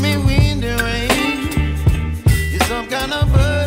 me wind and rain. You're some kind of bird.